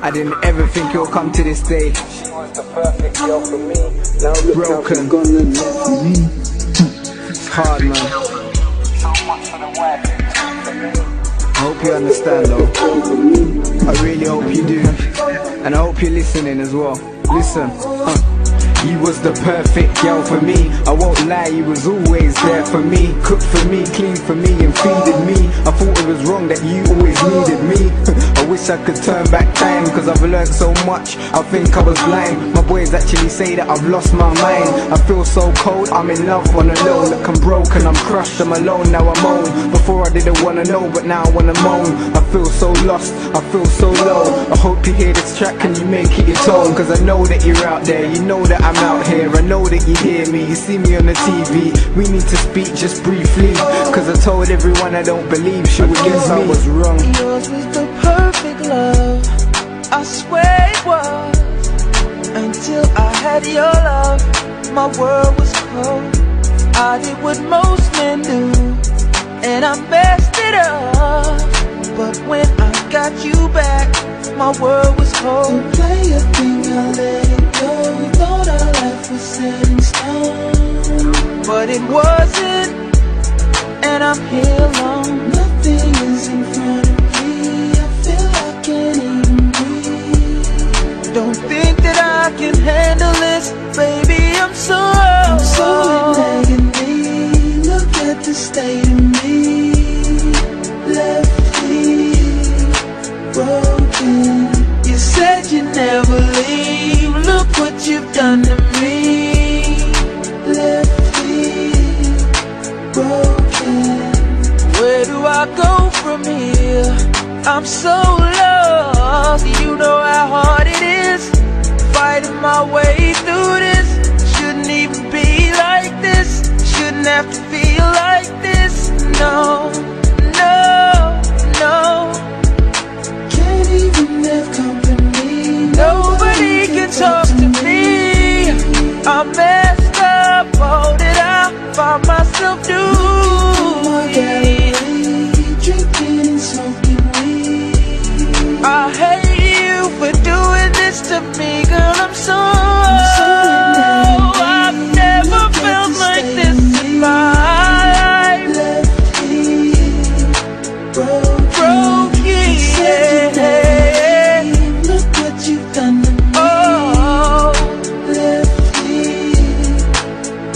I didn't ever think would come to this day. Broken. It's hard, man. I hope you understand, though. I really hope you do. And I hope you're listening as well. Listen. Uh. You was the perfect girl for me. I won't lie, you was always there for me. Cooked for me, cleaned for me, and feeded me. I thought it was wrong that you always needed me. I wish I could turn back time, cause I've learned so much. I think I was blind. My boys actually say that I've lost my mind. I feel so cold, I'm in love on a low. Look, I'm broken, I'm crushed, I'm alone, now I'm moan. Before I didn't wanna know, but now I wanna moan. I feel so lost, I feel so low. I hope you hear this track and you make it your tone. Cause I know that you're out there, you know that I'm out here. I know that you hear me, you see me on the TV. We need to speak just briefly. Cause I told everyone I don't believe she would guess I was wrong. Your love, my world was cold. I did what most men do, and I messed it up. But when I got you back, my world was cold. Don't play a thing, I let it go. Thought our life was set in stone. But it wasn't, and I'm here alone. Nothing is in front of me. I feel I can't even breathe. Don't think that I can handle this, baby. I'm so I'm so in agony. Look at the state of me. Left feet broken. You said you'd never leave. Look what you've done to me. Left feet broken. Where do I go from here? I'm so lost. You know my way through